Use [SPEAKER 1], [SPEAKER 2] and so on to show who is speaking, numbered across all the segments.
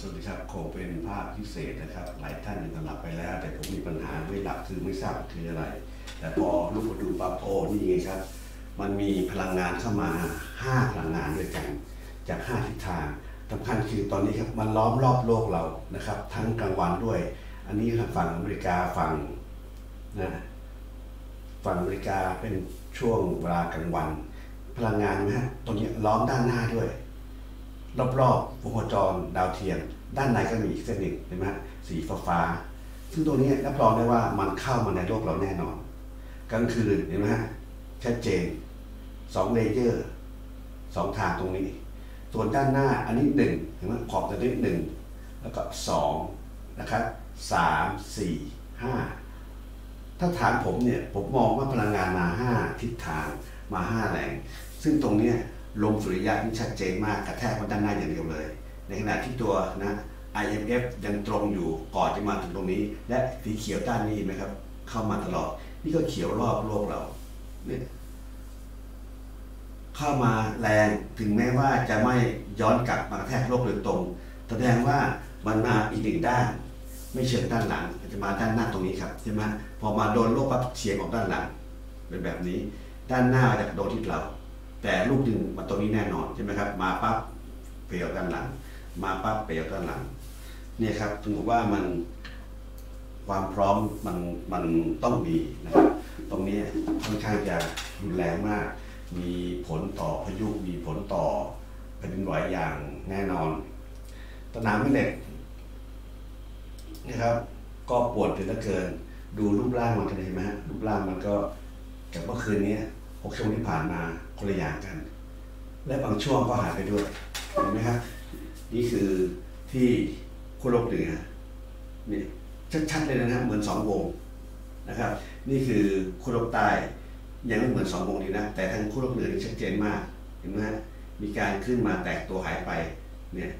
[SPEAKER 1] สวัสดีครับคงเป็นภาพพิเศษนะครับ หลายท่านยังหลับไปแล้ว แต่ผมมีปัญหาไม่หลับคือไม่ทราบคืออะไร แต่พอลุกมาดูปั๊บโอ้นี่ไงครับ มันมีพลังงานเข้ามา 5 พลังงานด้วยกัน จาก 5 ทิศทางสำคัญคือตอนนี้ครับมันล้อมรอบโลกเรานะครับ ทั้งกลางวันด้วย อันนี้ทางฝั่งอเมริกาฝั่งนะฝั่งอเมริกาเป็นช่วงเวลากลางวัน พลังงานนะฮะตรงนี้ล้อมด้านหน้าด้วย รอบๆวงโคจรดาวเทียมด้านในก็มีอีกเส้นหนึ่งเห็นไหมฮะสีฟ้าฟ้า ซึ่งตัวนี้รับรองได้ว่ามันเข้ามาในโลกเราแน่นอน กลางคืนเห็นไหมฮะชัดเจนสอง layer สองทางตรงนี้ ส่วนด้านหน้าอันนี้หนึ่งเห็นไหมขอบตัวนี้หนึ่งแล้วก็สองนะครับสามสี่ห้าถ้าถามผมเนี่ยผมมองว่าพลังงานมาห้าทิศทางมาห้าแหล่งซึ่งตรงเนี้ย ลมสุริยะนี่ชัดเจนมากกระแทกมาด้านหน้าอย่างเดียวเลย ในขณะที่ตัวนะ IMF ยังตรงอยู่ก่อนจะมาถึงตรงนี้ และสีเขียวด้านนี้เห็นไหมครับ เข้ามาตลอด นี่ก็เขียวรอบโลกเราเนี่ยเข้ามาแรงถึงแม้ว่าจะไม่ย้อนกลับมากระแทกโลกโดยตรง แสดงว่ามันมาอีกหนึ่งด้าน ไม่เฉียงด้านหลังจะมาด้านหน้าตรงนี้ครับใช่ไหมพอมาโดนโลกปั๊บเฉียงออกด้านหลังเป็นแบบนี้ ด้านหน้าจะโดนที่เรา แต่ลูกหนึ่งมาตรงนี้แน่นอนใช่ไหมครับ มาปั๊บเปลี่ยวด้านหลัง มาปั๊บเปลี่ยวด้านหลังเนี่ยครับถึงบอกว่ามันความพร้อมมันมันต้องมีนะครับ ตรงนี้ค่อนข้างจะรุนแรงมาก มีผลต่อพายุมีผลต่อแผ่นดินไหวอย่างแน่นอนสนามแม่เหล็กนะครับ ก็ปวดเหลือเกิน ดูรูปร่างมันกันเห็นไหมฮะรูปร่างมันก็จากเมื่อคืนนี้หกชั่วโมงที่ผ่านมา คนละอย่างกัน และบางช่วงก็หายไปด้วยเห็นไหมครับนี่คือที่คุโรบเหนือนี่ชัดๆเลยนะครับ เหมือนสองวงนะครับ นี่คือคุโรบใต้ยังไม่เหมือนสองวงดีนะ แต่ทางคุโรบเหนือนี่ชัดเจนมากเห็นไหมฮะมีการขึ้นมาแตกตัวหายไปเนี่ย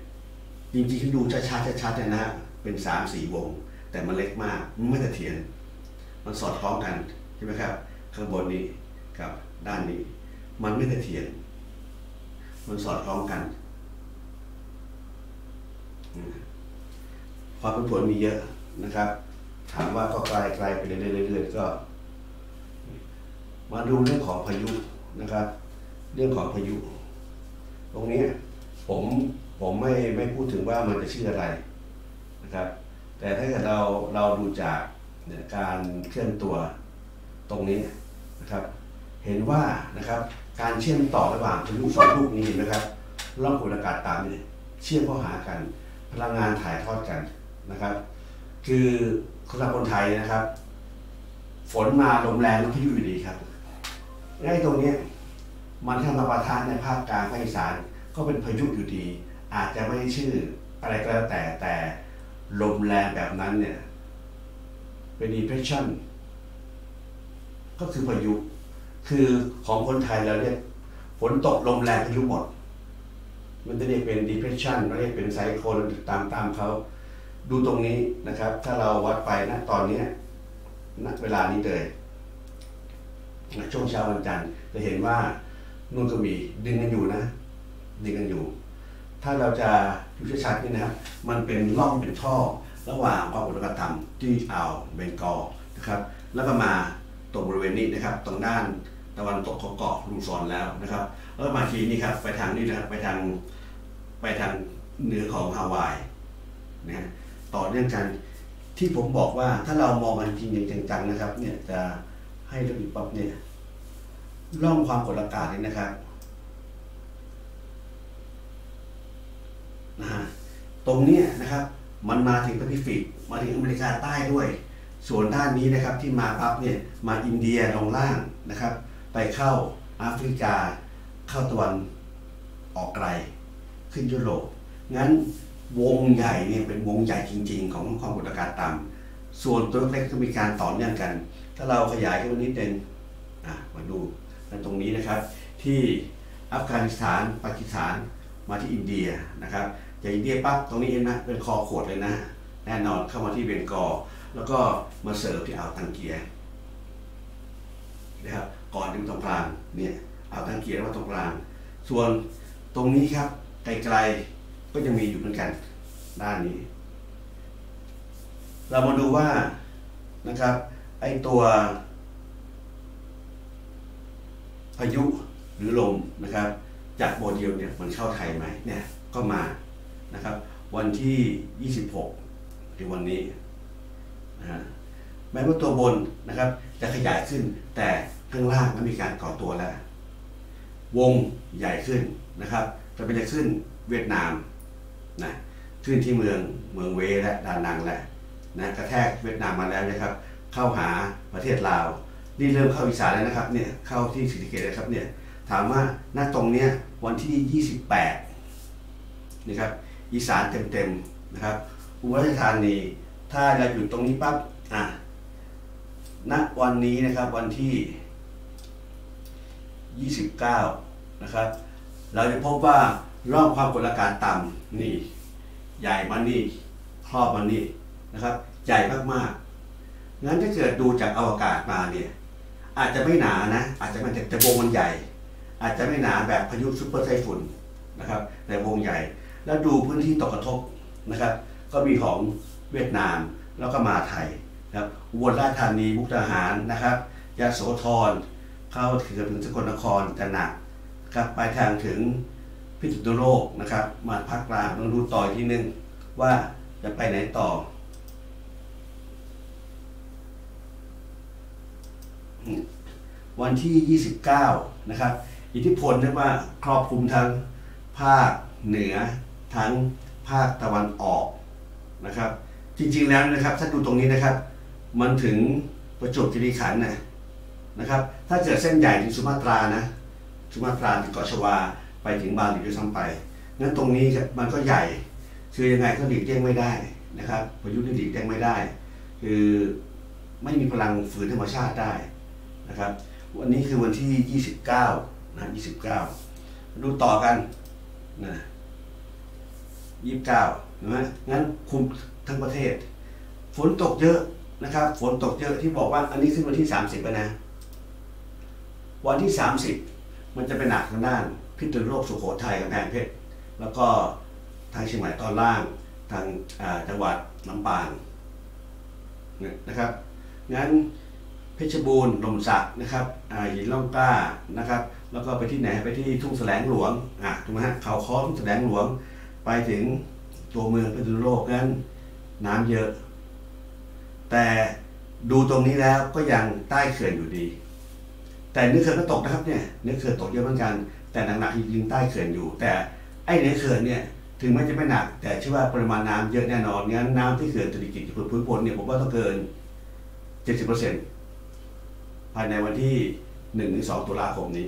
[SPEAKER 1] จริงๆดูชัดๆชัดๆเลยนะฮะเป็นสามสี่วง แต่มันเล็กมากมันไม่เสถียรมันสอดคล้องกันใช่ไหมครับ ข้างบนนี้กับด้านนี้ มันไม่ได้เถียรมันสอดคล้องกัน ความเป็นผลมีเยอะนะครับ ถามว่าก็ไกลไกลไปเรื่อยๆก็ มาดูเรื่องของพายุนะครับ เรื่องของพายุ ตรงนี้ผมผมไม่ไม่พูดถึงว่ามันจะชื่ออะไรนะครับ แต่ถ้าเกิดเราเราดูจากการเคลื่อนตัวตรงนี้นะครับ เห็นว่านะครับการเชื่อมต่อระหว่างพายุสองลูกนี้นะครับร่องกดอากาศต่ำเนี่ยเชื่อมเข้าหากัน พลังงานถ่ายทอดกันนะครับ คือสำหรับคนไทยนะครับ ฝนมาลมแรงแล้วพายุอยู่ดีครับไอ้ตรงเนี้ยมันถ้ามาประทานในภาคกลางภาคอีสานก็เป็นพายุอยู่ดี อาจจะไม่ชื่ออะไรก็แล้วแต่แต่ลมแรงแบบนั้นเนี่ยเป็น depression ก็คือพายุ คือของคนไทยเราเรียกฝนตกลมแรงพายุหมด มันจะเรียกเป็น depression เราเรียกเป็นไซโคลตามตามเขาดูตรงนี้นะครับ ถ้าเราวัดไปนะตอนนี้ณเวลานี้เลยนะช่วงเช้าวันจันทร์จะเห็นว่านู่นก็มีดึงกันอยู่นะ ดึงกันอยู่ ถ้าเราจะดูชัดๆนี่นะครับ มันเป็นร่องเป็นท่อ ระหว่างความกดอากาศต่ำที่อ่าวเบงกอลนะครับ แล้วก็มาตรงบริเวณนี้นะครับ ตรงด้าน ตะวันตกของเกาะลูซอนแล้วนะครับแล้วมาทีนี้ครับไปทางนี้นะครับไปทางไปทางเหนือของฮาวายนะต่อเนื่องกันที่ผมบอกว่าถ้าเรามองกันจริงๆจังๆนะครับ เนี่ยจะให้ระบิบปั๊บเนี่ยร่องความกดอากาศนี่นะครับนะฮะตรงนี้นะครับ มันมาถึงแปซิฟิกมาถึงอเมริกาใต้ด้วย ส่วนด้านนี้นะครับที่มาปั๊บเนี่ยมาอินเดียลงล่างนะครับ ไปเข้าแอฟริกา เข้าตะวันออกไกล ขึ้นยุโรป งั้นวงใหญ่เนี่ยเป็นวงใหญ่จริง ๆ ของความกดอากาศต่ำส่วนตัวเล็กก็มีการต่อเนื่องกัน ถ้าเราขยายขึ้นมานิดนึงอะมาดูกันตรงนี้นะครับ ที่อัฟกานิสถานปากีสถานมาที่อินเดียนะครับจากอินเดียปั๊บตรงนี้เองนะเป็นคอขวดเลยนะ แน่นอนเข้ามาที่เบงกอลแล้วก็มาเสิร์ฟที่อ่าวตังเกียนะครับ ก่อนถึงตรงกลางเนี่ยเอาวตังเกียแล้วมาตรงกลาง ส่วนตรงนี้ครับไกลๆก็ยังมีอยู่เหมือนกันด้านนี้ เรามาดูว่านะครับไอตัวพายุหรือลมนะครับ จากโมเดลเนี่ยมันเข้าไทยไหมเนี่ยก็มานะครับ วันที่ 26คือวันนี้นะฮะแม้ว่าตัวบนนะครับ จะขยายขึ้นแต่ ข้างล่างมันมีการก่อตัวแล้ว วงใหญ่ขึ้นนะครับจะเป็นจะขึ้นเวียดนามนะขึ้นที่เมืองเมืองเวและดานังและนะกระแทกเวียดนามมาแล้วนะครับเข้าหาประเทศลาว นี่เริ่มเข้าอีสานแล้วนะครับเนี่ยเข้าที่ศรีสะเกษนะครับเนี่ยถามว่าณตรงเนี้ยวันที่ 28นะครับอีสานเต็มๆนะครับอุบลราชธานีถ้าเราอยู่ตรงนี้ปั๊บอะณวันนี้นะครับวันที่ 29 นะครับ เราจะพบว่าร่องความกดอากาศต่ำนี่ ใหญ่มานี่ครอบมานี่นะครับ ใหญ่มากๆงั้นถ้าเกิดดูจากอวกาศมาเนี่ย อาจจะไม่หนานะ อาจจะมันแต่วงมันใหญ่ อาจจะไม่หนาแบบพายุซุปเปอร์ไต้ฝุ่นนะครับ แต่วงใหญ่ แล้วดูพื้นที่ตกกระทบนะครับ ก็มีของเวียดนามแล้วก็มาไทยนะครับอุบลราชธานีมุกดาหารนะครับยะโสธร เข้าถึงถึงสกลนครจะหนักครับไปทางถึงพิจิตรโลกนะครับ มาภาคกลางต้องดูต่ออีกทีนึงว่าจะไปไหนต่อวันที่ 29 นะครับ อิทธิพลเรียกว่าครอบคลุมทั้งภาคเหนือทั้งภาคตะวันออกนะครับ จริงๆแล้วนะครับ ถ้าดูตรงนี้นะครับ มันถึงประจวบคีรีขันธ์นะ นะครับ ถ้าเกิดเส้นใหญ่ถึงสุมาตรานะสุมาตราถึงเกาะชวาไปถึงบาหลีด้วยซ้ำไปงั้นตรงนี้มันก็ใหญ่ คือยังไงก็หลีกเลี่ยงไม่ได้นะครับประยุทธ์นี่หลีกเลี่ยงไม่ได้ คือไม่มีพลังฝืนธรรมชาติได้นะครับ วันนี้คือวันที่ 29นะ29 ดูต่อกันนะ29นะงั้นคุมทั้งประเทศ ฝนตกเยอะนะครับ ฝนตกเยอะที่บอกว่าอันนี้ขึ้นวันที่ 30แล้วนะ วันที่ 30 มันจะเป็นหนักทางด้านพิษณุโลกสุโขทัยกำแพงเพชรแล้วก็ทางเชียงใหม่ตอนล่างทางจังหวัดลำปางนะครับงั้นเพชรบูรณ์ลมสักนะครับหินล่องกล้านะครับ แล้วก็ไปที่ไหนไปที่ทุ่งแสลงหลวงอะถูกไหมฮะเขาค้อทุ่งแสลงหลวง ไปถึงตัวเมืองพิษณุโลกนั้นน้ำเยอะ แต่ดูตรงนี้แล้วก็ยังใต้เขื่อนอยู่ดี แต่เนื้อเขื่อนก็ตกนะครับเนี่ยเนื้อเขื่อนตกเยอะเหมือนกัน แต่หนักๆยิงใต้เขื่อนอยู่ แต่ไอ้เนื้อเขื่อนเนี่ยถึงแม้จะไม่หนัก แต่เชื่อว่าปริมาณน้ำเยอะแน่นอนงั้นน้ำที่เขื่อนตุรกิจพื้นบนเนี่ยผมว่าต้องเกิน 70%ภายในวันที่1นึ่งถึงสตุลาคมนี้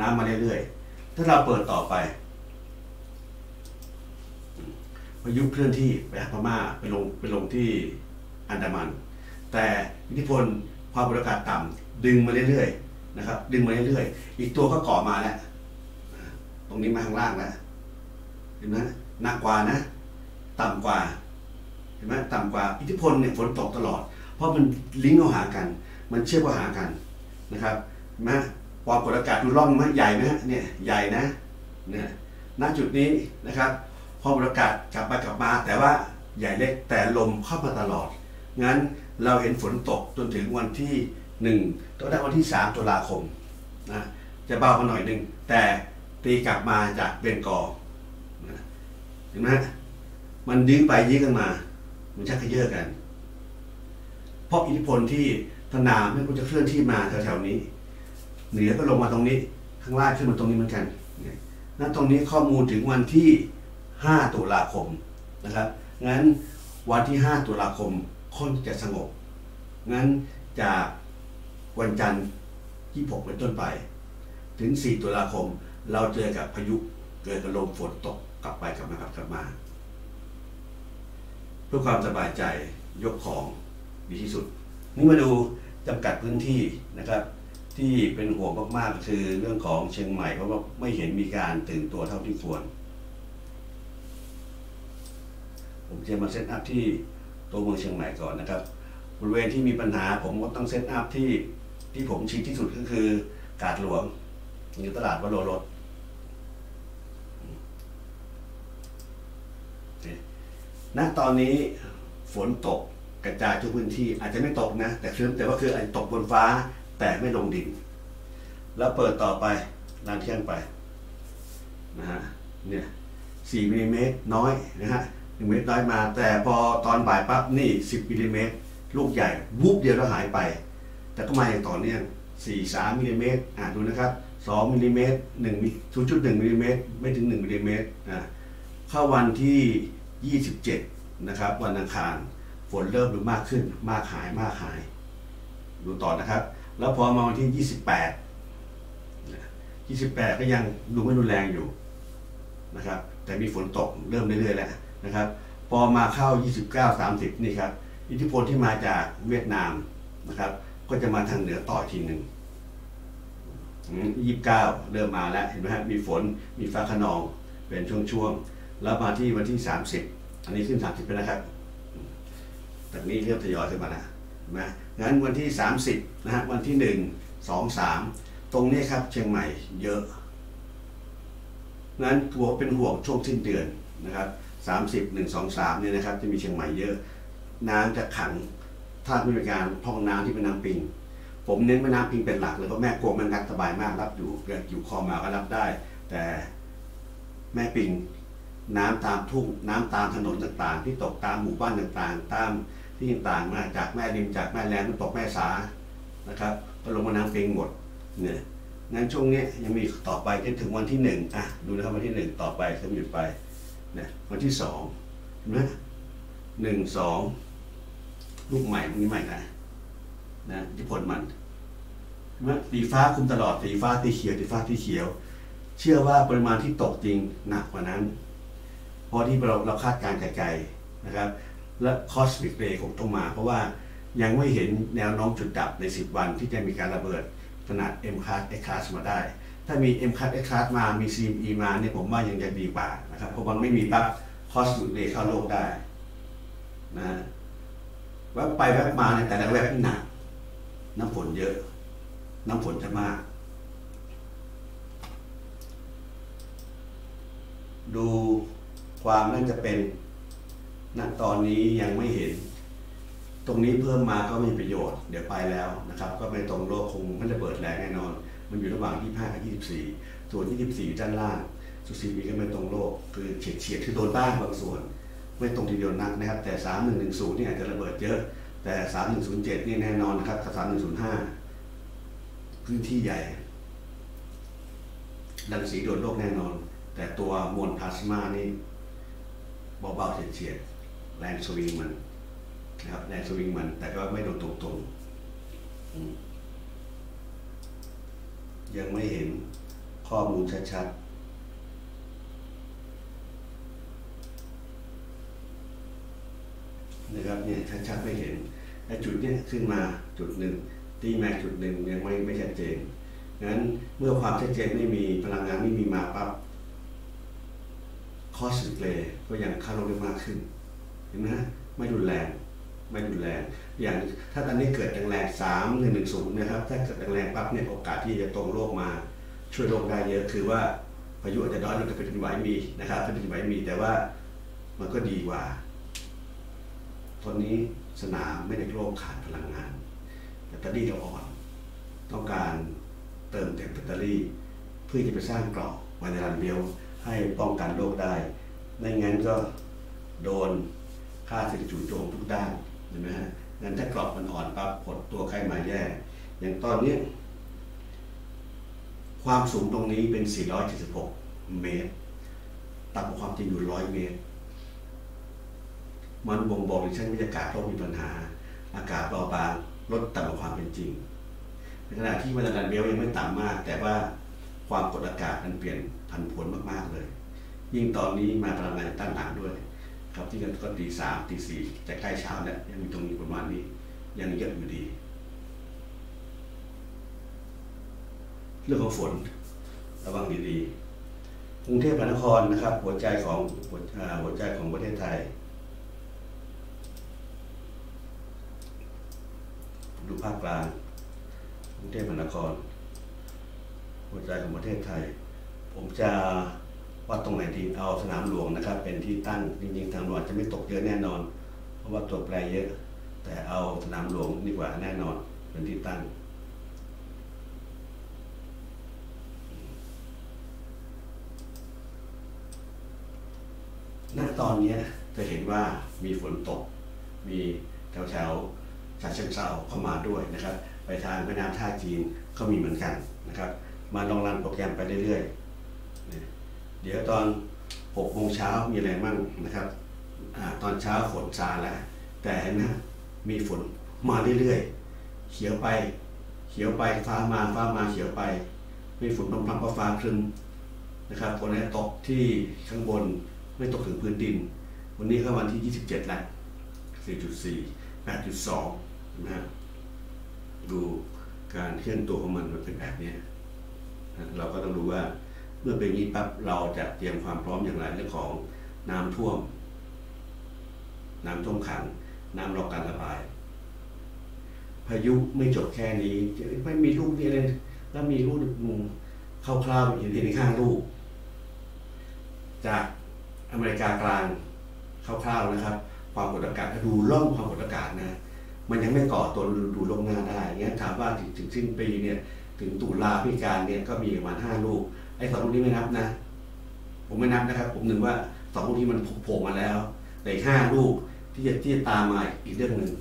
[SPEAKER 1] น้ำมาเรื่อยๆถ้าเราเปิดต่อไปพายุเคลื่อนที่ไปพม่าไปลงไปลงที่อันดามัน แต่อิทธิพลความกดอากาศต่ำ ดึงมาเรื่อยๆนะครับ ดึงมาเรื่อยๆอีกตัวก็เกาะมาแล้วตรงนี้มาข้างล่างแล้วเห็นไหมหนักกว่านะ ต่ำกว่าเห็นไหมต่ำกว่า อิทธิพลเนี่ยฝนตกตลอด เพราะมันลิงก์เข้าหากัน มันเชื่อมเข้าหากันนะครับเห็นไหมความกดอากาศดูร่องมันใหญ่ไหมเนี่ยใหญ่นะเนี่ยณจุดนี้นะครับพอประกาศกลับไปกลับมา แต่ว่าใหญ่เล็กแต่ลมเข้ามาตลอดงั้นเราเห็นฝนตกจนถึงวันที่ หนึ่งตัวได้วันที่สามตุลาคมนะจะเบามาหน่อยหนึ่งแต่ตีกลับมาจากเบนกอนะเห็นไหมมันยื้อไปยื้อกันมา มันชักขยเยอะกัน เพราะอิทธิพลที่ธนาไม่ควรจะเคลื่อนที่มาแถวๆนี้ เหนือก็ลงมาตรงนี้ ข้างล่างขึ้นมาตรงนี้เหมือนกันนั่นตรงนี้ข้อมูลถึงวันที่ 5 ตุลาคมนะครับ งั้นวันที่ 5 ตุลาคมค่อนจะสงบ งั้นจาก วันจันทร์26เป็นต้นไป ถึง 4 ตุลาคม เราเจอกับพายุเกิดกับลมฝนตกกลับไปกลับมากลับกลับมา เพื่อความสบายใจยกของดีที่สุด นี่มาดูจำกัดพื้นที่นะครับ ที่เป็นห่วงมากๆคือเรื่องของเชียงใหม่เพราะว่าไม่เห็นมีการตื่นตัวเท่าที่ควร ผมจะมา set up ที่ตัวเมืองเชียงใหม่ก่อนนะครับบริเวณที่มีปัญหาผมก็ต้อง set up ที่ ที่ผมชี้ที่สุดก็คือกาดหลวงอยู่ตลาดวโรรสตอนนี้ฝนตกกระจายทุกพื้นที่อาจจะไม่ตกนะ แต่คือแต่ว่าคืออาจตกบนฟ้าแต่ไม่ลงดิน แล้วเปิดต่อไปหลังเที่ยงไปนะฮะเนี่ยสี่มิลลิเมตรน้อยนะฮะหนึ่งเมตรน้อยมา แต่พอตอนบ่ายปั๊บนี่สิบมิลลิเมตรลูกใหญ่วูบเดียวแล้วหายไป แต่ก็มาอย่างต่อเนื่องสี่สามมิลลิเมตรอ่าดูนะครับสองมิลลิเมตรหนึ่งศูนย์จุดหนึ่งมิลลิเมตรไม่ถึงหนึ่งมิลลิเมตรอ่าเข้าวันที่ยี่สิบเจ็ดนะครับ วันอังคาร ฝนเริ่มดูมากขึ้น มากหายมากหาย ดูต่อนะครับ แล้วพอมาวันที่ 28 28 ก็ยังดูไม่รุนแรงอยู่นะครับ แต่มีฝนตกเริ่มเรื่อยๆแล้วนะครับ พอมาเข้า 29 30 นี่ครับ อิทธิพลที่มาจากเวียดนามนะครับ ก็จะมาทางเหนือต่อทีหนึ่งยี่สิบเก้าเริ่มมาแล้วเห็นไหมครับมีฝนมีฟ้าขนองเป็นช่วงๆแล้วมาที่วันที่30อันนี้ขึ้น30ไปนะครับจากนี้เริ่มทยอยขึ้นมานะนะงั้นวันที่30นะฮะวันที่1 2 3ตรงนี้ครับเชียงใหม่เยอะงั้นตัวเป็นห่วงช่วงสิ้นเดือนนะครับ30 1 2 3เนี่ยนะครับ จะมีเชียงใหม่เยอะ น้ำจะขัง ถ้าไม่มีการพองน้ำที่แม่น้ำปิง ผมเน้นแม่น้ำปิงเป็นหลักเลยเพราะแม่กวงมันรักสบายมากรับอยู่เกิดอยู่คลองมาก็รับได้ แต่แม่ปิงน้ำตามทุ่งน้ำตามถนนต่างๆ ที่ตกตามหมู่บ้านต่างๆ ตามที่ต่างๆมาจากแม่ริมจากแม่แลนตกแม่สานะครับก็ลงมาน้ำปิงหมดเนี่ยงั้นช่วงนี้ยังมีต่อไปจนถึงวันที่หนึ่งอะดูนะครับวันที่หนึ่งต่อไปจะหยุดไปนะวันที่สองเห็นไหมหนึ่งสอง ลูกใหม่พวกนี้ใหม่นะนะที่ผลมันเห็นไหมสีฟ้าคุมตลอดสีฟ้าสีเขียวสีฟ้าสีเขียว เชื่อว่าปริมาณที่ตกจริงหนักกว่านั้น เพราะที่เราเราคาดการณ์ไกลๆนะครับ และคอสมิกเรย์คงต้องมา เพราะว่ายังไม่เห็นแนวโน้มจุดดับใน 10 วันที่จะมีการระเบิดขนาด M class X class มาได้ ถ้ามี M class X class มา มี CME มาเนี่ยผมว่ายังจะดีกว่านะครับ เพราะมันไม่มีปั๊บคอสมิกเรย์เข้าโลกได้นะ แวบไปแวบมาในแต่ละแวบนี่หนักน้ำฝนเยอะ น้ำฝนจะมาก ดูความน่าจะเป็นณตอนนี้ยังไม่เห็น ตรงนี้เพิ่มมาก็มีประโยชน์ เดี๋ยวไปแล้วนะครับ ก็ไม่ตรงโลกคงไม่ได้เปิดแรงแน่นอน มันอยู่ระหว่าง 25กับ24 ส่วน 24 ด้านล่างสุดสีมีก็ไม่ตรงโลก คือเฉียดเฉียดคือโดนบ้างบางส่วน ไม่ตรงทีเดียวนักนะครับ แต่ 3110นี่อาจจะระเบิดเยอะ แต่ 3107 นี่แน่นอนนะครับกับ 3105 พื้นที่ใหญ่รังสีโดนโลกแน่นอน แต่ตัวมวลพลาสมานี่เบาๆเฉียดๆแรงสวิงมันนะครับแรงสวิงมันแต่ก็ไม่โดนตรงๆยังไม่เห็นข้อมูลชัดๆนะครับ เนี่ยชัดๆไม่เห็นไอ้จุดเนี้ยขึ้นมาจุดหนึ่งตีแม็กจุดหนึ่งยังไม่ไม่ชัดเจนงั้นเมื่อความชัดเจนไม่มีพลังงานไม่มีมาปั๊บคอสเลก็ยังค่าลงได้มากขึ้น เห็นไหมฮะไม่รุนแรงไม่รุนแรง อย่างถ้าตอนนี้เกิดแรงสามหนึ่งหนึ่งศูนย์นะครับ ถ้าเกิดแรงปั๊บเนี่ยโอกาสที่จะตรงโลกมาช่วยโลกได้เยอะคือว่าพายุอาจจะด้อยลงแต่แผ่นดินไหวมีนะครับแผ่นดินไหวมีแต่ว่ามันก็ดีกว่า ตอนนี้สนามไม่ได้โลกขาดพลังงาน แบตเตอรี่เราอ่อน ต้องการเติมเต็มแบตเตอรี่ เพื่อจะไปสร้างกรอบไว้ในรันเบลให้ป้องกันโรคได้ไม่งั้นก็โดนค่าเศรษฐกิจโจมทุกด้านเห็นไหมฮะงั้นถ้ากรอบมันอ่อนปั๊บผลตัวไข้มาแย่ อย่างตอนนี้ ความสูงตรงนี้เป็น 476 เมตร ต่ำกว่าความจริงอยู่ 100 เมตร มันบ่งบอกในเช่นวิทยากาศโลกมีปัญหา อากาศเบาบางลดต่ำกว่าความเป็นจริง ในขณะที่มาตรฐานเบลยังไม่ต่ำมาก แต่ว่าความกดอากาศมันเปลี่ยนผันผวนมากๆเลย ยิ่งตอนนี้มาพลังงานต้านทานด้วย ครับที่กันก็ตีสามตีสี่จะใกล้เช้าแล้วยังมีตรงนี้ประมาณนี้ ยังเยอะอยู่ดี เรื่องของฝนระวังดีๆกรุงเทพมหานครนะครับ หัวใจของหัวใจของประเทศไทย ดูภาคกลางกรุงเทพมหานครหัวใจของประเทศไทย ผมจะว่าตรงไหนดีเอาสนามหลวงนะครับ เป็นที่ตั้งจริงๆทางหลวงจะไม่ตกเยอะแน่นอน เพราะว่าตัวแปรเยอะ แต่เอาสนามหลวงดีกว่าแน่นอน เป็นที่ตั้งณตอนนี้จะเห็นว่ามีฝนตก มีแถวแถวๆ ฉะเชิงเทราเข้ามาด้วยนะครับ ไปทางแม่น้ำท่าจีนก็มีเหมือนกันนะครับ มาลองรันโปรแกรมไปเรื่อยๆ เดี๋ยวตอน6โมงเช้ามีอะไรมั่งนะครับอตอนเช้าฝนซาแล้วแต่เห็นไหมมีฝนมาเรื่อยๆ เขียวไป เขียวไปฟ้ามาฟ้ามาเขียวไป มีฝนพรำๆก็ฟ้าครึ้มนะครับฝนนี่ยตกที่ข้างบนไม่ตกถึงพื้นดิน วันนี้ก็วันที่ 27แล้ว4.4 8.2 นะดูการเคลื่อนตัวของมันมันเป็นแบบนี้นะเราก็ต้องรู้ว่าเมื่อเป็นงนี้ปั๊บเราจะเตรียมความพร้อมอย่างไรเรื่องของน้ำท่วม น้ำท่วมขัง น้ำรอการระบาย พายุไม่จบแค่นี้ไม่มีลูกนี่เลยแล้วมีลูกหนึ่งคร่าวๆเห็นเห็นห้างลูก จากอเมริกากลางคร่าวๆนะครับ ความกดอากาศถ้าดูร่องความกดอากาศนะ มันยังไม่ก่อตัวดูดูลงหน้าได้เงี้ยถามว่าถึงถึงสิ้นปีเนี่ย ถึงตุลาพิการเนี่ยก็มีประมาณห้าลูก ไอ้สองลูกนี้ไม่นับนะ ผมไม่นับนะครับ ผมนึกว่าสองลูกนี้มันโผล่มาแล้ว แต่ห้าลูกที่จะที่จะตามมาอีกเรื่องหนึ่ง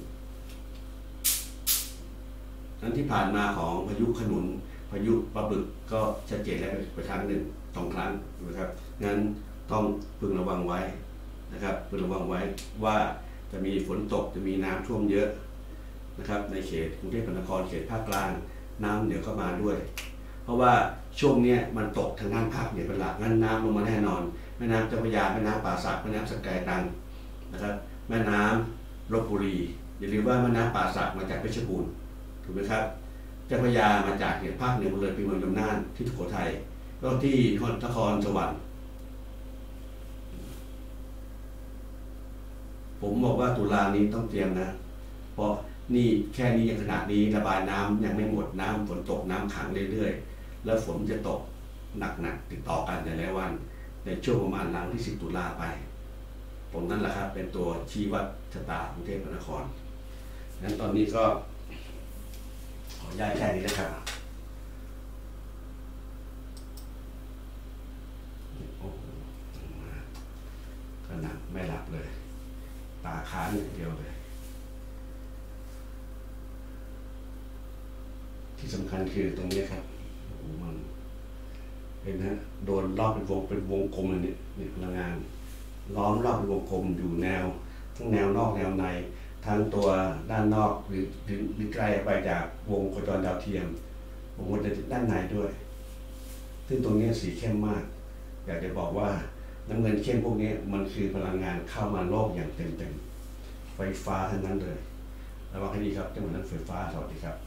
[SPEAKER 1] นั้นที่ผ่านมาของพายุขนุนพายุปลาบึกก็ชัดเจนแล้วไปครั้งหนึ่งสองครั้งนะครับงั้นต้องพึงระวังไว้นะครับพึงระวังไว้ว่าจะมีฝนตกจะมีน้ำท่วมเยอะ นะครับในเขตกรุงเทพมหานครเขตภาคกลาง น้ำเหนือก็มาด้วย เพราะว่าช่วงนี้มันตกทางด้านภาคเหนือเป็นหลักงั้นน้ำลงมาแน่นอนแม่น้ำเจ้าพระยาแม่น้ำป่าสักแม่น้ำสแกตังนะครับแม่น้ำลบบุรีอย่าลืมว่าแม่น้ำป่าสักมาจากเพชรบูรณ์ถูกไหมครับเจ้าพระยามาจากเหนี่ยภาคเหนือมดเลยเป็นเมืองยมน่านที่สุโขทัยแล้วที่นครสวรรค์ผมบอกว่าตุลานี้ต้องเตรียมนะ เพราะ นี่แค่นี้ยังขนาดนี้ระบายน้ำยังไม่หมดน้ำฝนตกน้ำขังเรื่อยๆ แล้วฝนจะตกหนักๆติดต่อกันในหลายวัน ในช่วงประมาณหลังที่ 10 ตุลาไป ผมนั่นแหละครับ เป็นตัวชี้วัดชะตากรุงเทพมหานครงั้นตอนนี้ก็ ขออนุญาตแค่นี้นะครับ ก็หนักไม่หลับเลย ตาค้างอย่างเดียวเลย ที่ สำคัญคือตรงนี้ครับมันเห็นนะโดนรอบเป็นวงเป็นวงกลมเลยเนี่ยเนี่ยพลังงาน ล้อมรอบเป็นวงกลมอยู่แนว ทั้งแนวนอกแนวในทั้งตัวด้านนอกหรือหรือหรือไกลไปจากวงโคจรดาวเทียมวงโคจรด้านในด้วย ซึ่งตรงนี้สีเข้มมาก อยากจะบอกว่าน้ำเงินเข้มพวกนี้มันคือพลังงานเข้ามาโลกอย่างเต็มๆไฟฟ้าทั้งนั้นเลยระวังให้ดีครับเจ้าหน้าที่ไฟฟ้าสวัสดีครับ